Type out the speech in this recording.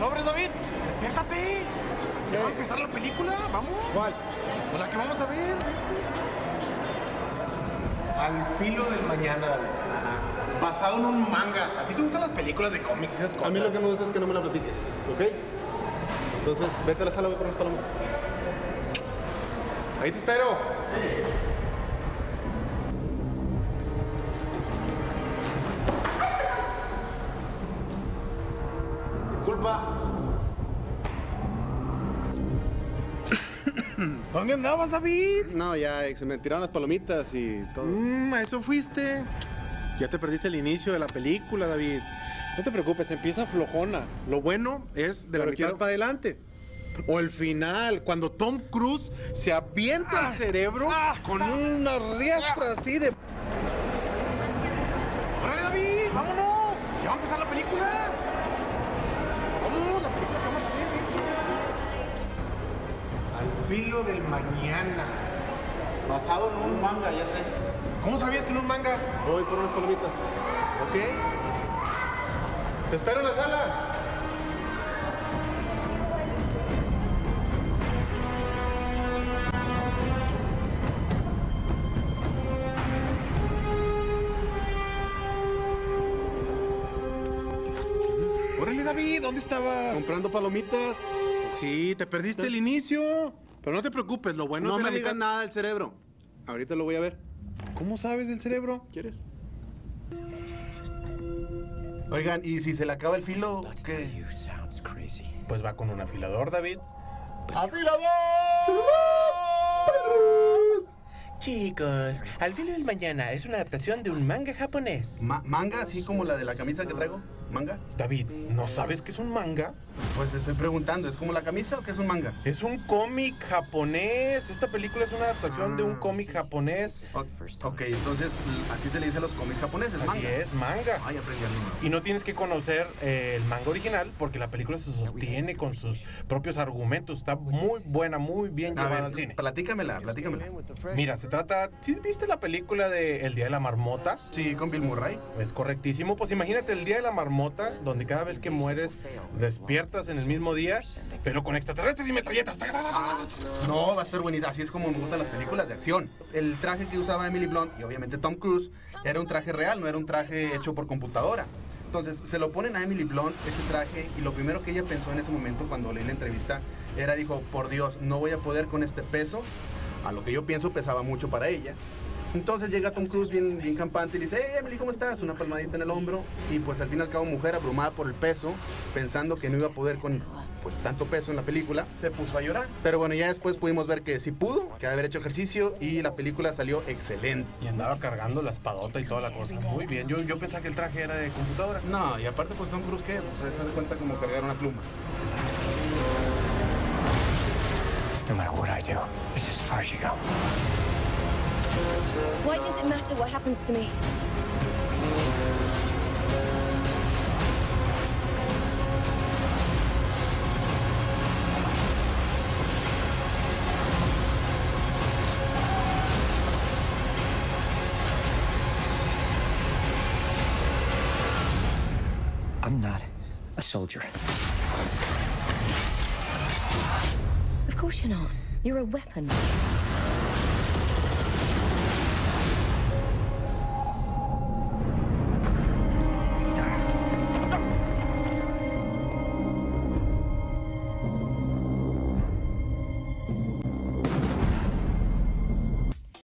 Sobres, David. Despiértate. Ya va a empezar la película. Vamos. ¿Cuál? Pues la que vamos a ver. Al filo del mañana, David. Basado en un manga. ¿A ti te gustan las películas de cómics y esas cosas? A mí lo que me gusta es que no me la platiques, ¿ok? Entonces, vete a la sala, voy por unas palomas. Ahí te espero. ¿Dónde andabas, David? No, ya, se me tiraron las palomitas y todo. Mmm, a eso fuiste. Ya te perdiste el inicio de la película, David. No te preocupes, empieza flojona. Lo bueno es de la Pero mitad quiero- para adelante. O el final, cuando Tom Cruise se avienta el cerebro con una riestra así de. ¡Órale, David! ¡Vámonos! ¡Ya va a empezar la película! Filo del mañana. Basado en un manga, ya sé. ¿Cómo sabías que en un manga? Voy por unas palomitas. Ok. Te espero en la sala. Órale, David, ¿dónde estabas? Comprando palomitas. Sí, te perdiste el inicio. Pero no te preocupes, lo bueno No es de me digas mitad- nada del cerebro. Ahorita lo voy a ver. ¿Cómo sabes del cerebro? ¿Quieres? Oigan, ¿y si se le acaba el filo? ¿Qué? Pues va con un afilador, David. Chicos, Al filo del mañana es una adaptación de un manga japonés. Ma- ¿Manga, así como la de la camisa que traigo? ¿Manga? David, ¿no sabes qué es un manga? Pues te estoy preguntando, ¿es como la camisa o qué es un manga? Es un cómic japonés. Esta película es una adaptación de un cómic japonés. Ok, entonces así se le dice a los cómics japoneses, Así manga. es, manga. Ay, aprendí algo. Y no tienes que conocer eh, el manga original porque la película se sostiene con sus propios argumentos. Está muy buena, muy bien A llevada ver, al cine. platícamela, platícamela. Mira, se trata. ¿Sí viste la película de El Día de la Marmota? Sí, con Bill Murray. Es correctísimo. Pues imagínate el Día de la Marmota, donde cada vez que mueres despiertas en el mismo día, pero con extraterrestres y metralletas. No, va a estar buenísimo. Así es como me gustan las películas de acción. El traje que usaba Emily Blunt y obviamente Tom Cruise era un traje real, no era un traje hecho por computadora. Entonces se lo ponen a Emily Blunt ese traje y lo primero que ella pensó en ese momento cuando leí la entrevista era dijo, por Dios, no voy a poder con este peso. A lo que yo pienso pesaba mucho para ella. Entonces llega Tom Cruise bien, bien campante y le dice, hey Emily, ¿cómo estás? Una palmadita en el hombro. Y pues al fin y al cabo mujer abrumada por el peso, pensando que no iba a poder con pues tanto peso en la película, se puso a llorar. Pero bueno, ya después pudimos ver que sí pudo, que haber hecho ejercicio y la película salió excelente. Y andaba cargando la espadota y toda la cosa. Muy bien. Yo, yo pensaba que el traje era de computadora. No, y aparte pues Tom Cruise que pues, se da cuenta como cargar una pluma. No matter what I do, it's as far as you go. Why does it matter what happens to me? I'm not a soldier. Of course you're not. You're a weapon.